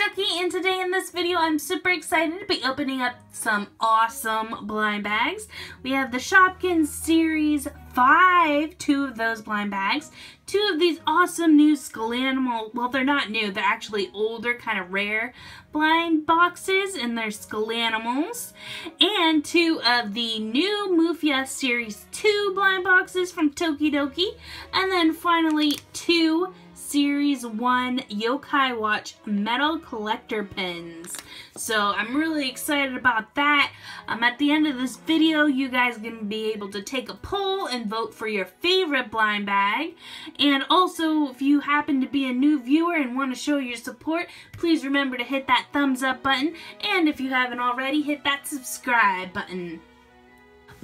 Duckie and today in this video I'm super excited to be opening up some awesome blind bags. We have the Shopkins Series 5, two of those blind bags, two of these awesome new Skullanimal, well they're not new, they're actually older, kind of rare blind boxes and they're Skullanimal's, and two of the new Moofia Series 2 blind boxes from Tokidoki, and then finally two Series 1 Yokai Watch metal collector pins. So I'm really excited about that. Um, at the end of this video, you guys are going to be able to take a poll and vote for your favorite blind bag. And also, if you happen to be a new viewer and want to show your support, please remember to hit that thumbs up button. And if you haven't already, hit that subscribe button.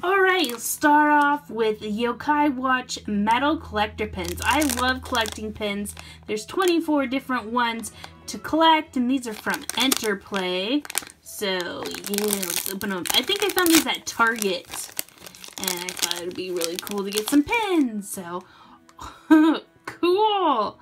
Alright, start off with the Yokai Watch Metal Collector Pins. I love collecting pins. There's 24 different ones to collect, and these are from Enterplay. So, yeah, let's open them. I think I found these at Target, and I thought it would be really cool to get some pins. So, cool!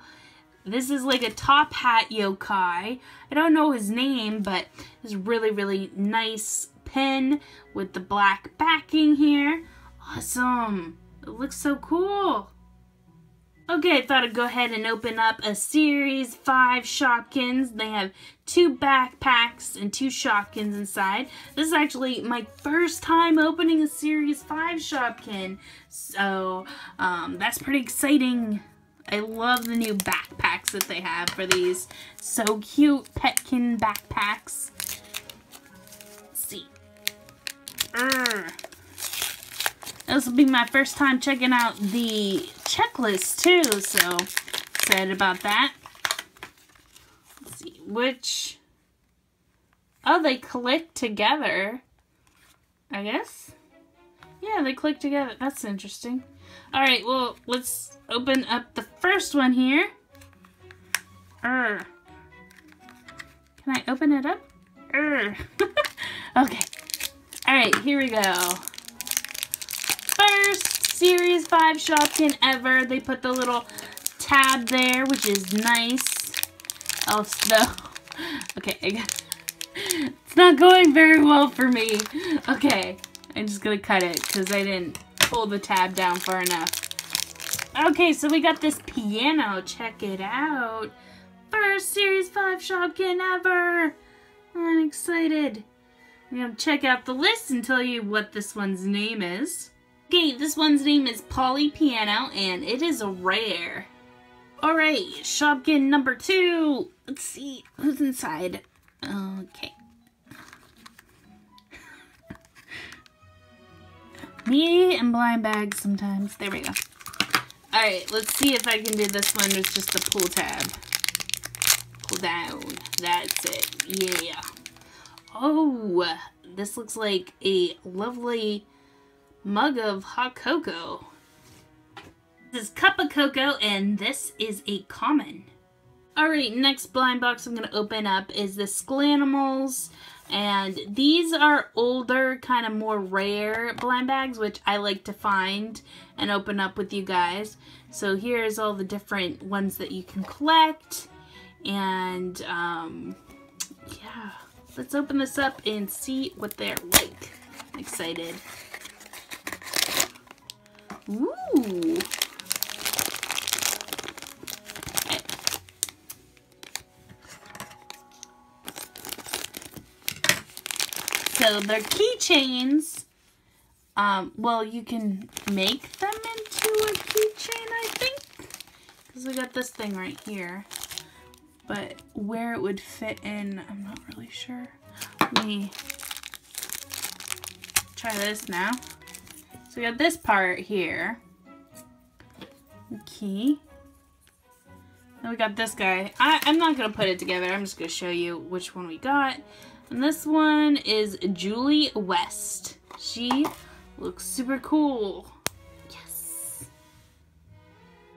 This is like a top hat yokai. I don't know his name, but it's really, really nice pen with the black backing here. Awesome. It looks so cool. Okay, I thought I'd go ahead and open up a Series 5 Shopkins. They have two backpacks and two Shopkins inside. This is actually my first time opening a Series 5 Shopkin. So, um, that's pretty exciting. I love the new backpacks that they have for these. So cute Petkin backpacks. This will be my first time checking out the checklist too, so excited about that. Let's see, which... Oh, they click together. I guess? Yeah, they click together. That's interesting. Alright, well, let's open up the first one here. Can I open it up? Okay. Alright, here we go. First Series 5 Shopkin ever. They put the little tab there, which is nice. Oh, no. Okay, it's not going very well for me. Okay, I'm just gonna cut it because I didn't pull the tab down far enough. Okay, so we got this piano. Check it out. First Series 5 Shopkin ever. I'm excited. I'm going to check out the list and tell you what this one's name is. Okay, this one's name is Polly Piano, and it is a rare. Alright, Shopkin number two. Let's see who's inside. Okay. Me and blind bags sometimes. There we go. Alright, let's see if I can do this one with just a pull tab. Pull down. That's it. Yeah. Oh, this looks like a lovely mug of hot cocoa. This is cup of cocoa and this is a common. Alright, next blind box I'm going to open up is the Skullanimal's. And these are older, kind of more rare blind bags, which I like to find and open up with you guys. So here's all the different ones that you can collect. And, um, yeah let's open this up and see what they're like. I'm excited. Ooh. So they're keychains. Um, well, you can make them into a keychain, I think. Because we got this thing right here but where it would fit in, I'm not really sure. Let me try this now. So we got this part here. Okay. Then we got this guy. I, I'm not going to put it together. I'm just going to show you which one we got. And this one is Julie West. She looks super cool.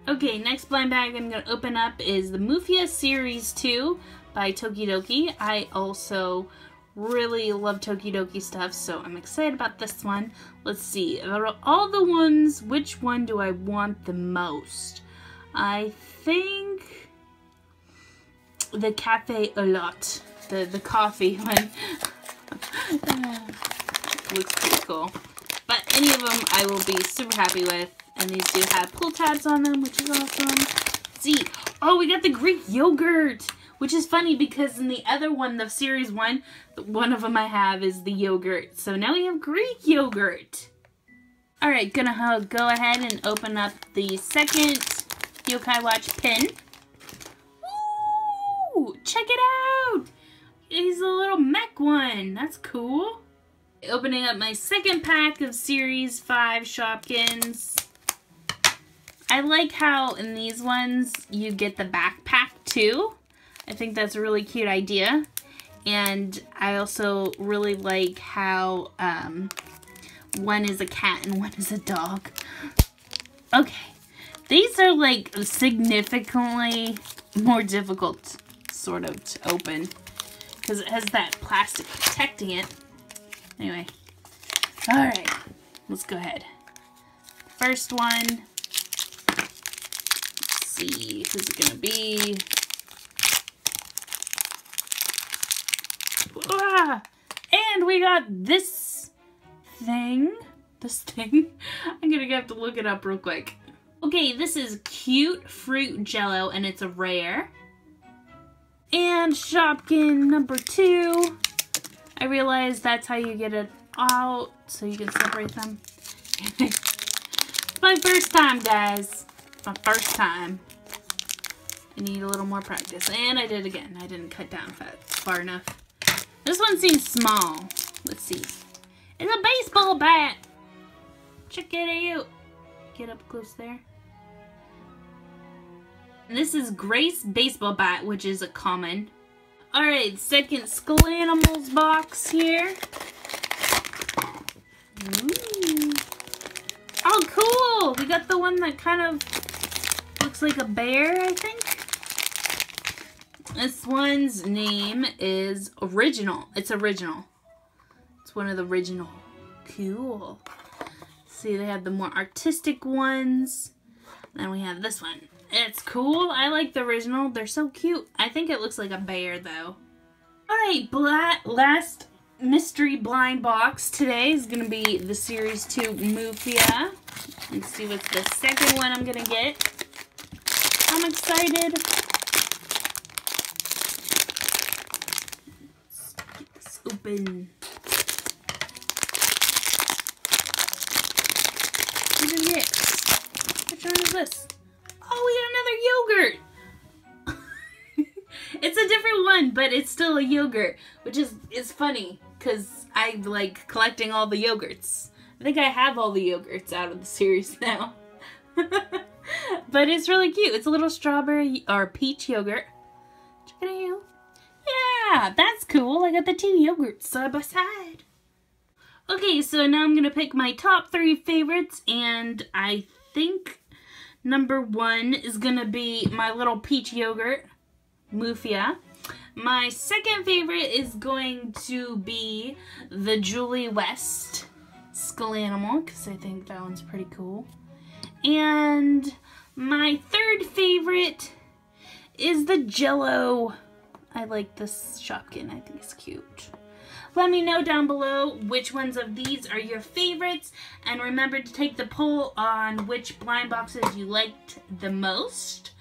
Okay, next blind bag I'm going to open up is the Moofia Series 2 by Tokidoki. I also really love Tokidoki stuff, so I'm excited about this one. Let's see, all the ones, which one do I want the most? I think... the Cafe a lot. The, the coffee one. Looks pretty cool. But any of them I will be super happy with. And these do have pull tabs on them, which is awesome. see. Oh, we got the Greek yogurt. Which is funny because in the other one, the series one, one of them I have is the yogurt. So now we have Greek yogurt. Alright, gonna go ahead and open up the second Yokai Watch pin. Ooh, check it out! He's a little mech one. That's cool. Opening up my second pack of Series 5 Shopkins. I like how in these ones you get the backpack too. I think that's a really cute idea. And I also really like how um, one is a cat and one is a dog. Okay, these are like significantly more difficult sort of to open because it has that plastic protecting it. Anyway, all right, let's go ahead. First one, see who's it gonna be. Ah, and we got this thing. This thing. I'm gonna have to look it up real quick. Okay, this is Cute Fruit Jello, and it's a rare. And Shopkin number two. I realize that's how you get it out, so you can separate them. my first time, guys. My first time. I need a little more practice. And I did again. I didn't cut down far enough. This one seems small. Let's see. It's a baseball bat. Check it out. Get up close there. And this is Grace Baseball Bat, which is a common. Alright, second Skull-Animals box here. Ooh. Oh, cool! We got the one that kind of looks like a bear, I think. This one's name is Original. It's original. It's one of the original. Cool. See, they have the more artistic ones. Then we have this one. It's cool. I like the original. They're so cute. I think it looks like a bear, though. Alright, last mystery blind box today is going to be the Series 2 Moofia. Let's see what's the second one I'm going to get. I'm excited. Open. Even this. Which one is this? Oh, we got another yogurt. it's a different one, but it's still a yogurt, which is is funny because I like collecting all the yogurts. I think I have all the yogurts out of the series now. but it's really cute. It's a little strawberry or peach yogurt. Check it out. Yeah, that's cool. I got the two yogurts side by side. Okay, so now I'm going to pick my top three favorites, and I think number one is going to be my little peach yogurt, Moofia. My second favorite is going to be the Julie West Skull-Animal, because I think that one's pretty cool. And my third favorite is the Jello I like this Shopkin. I think it's cute. Let me know down below which ones of these are your favorites. And remember to take the poll on which blind boxes you liked the most.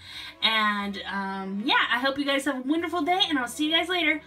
And um, yeah, I hope you guys have a wonderful day. And I'll see you guys later.